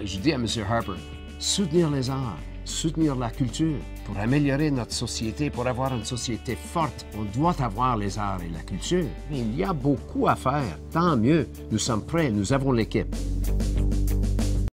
Euh, je dis à M. Harper, soutenir les arts, soutenir la culture pour améliorer notre société, pour avoir une société forte. On doit avoir les arts et la culture. Il y a beaucoup à faire. Tant mieux. Nous sommes prêts. Nous avons l'équipe.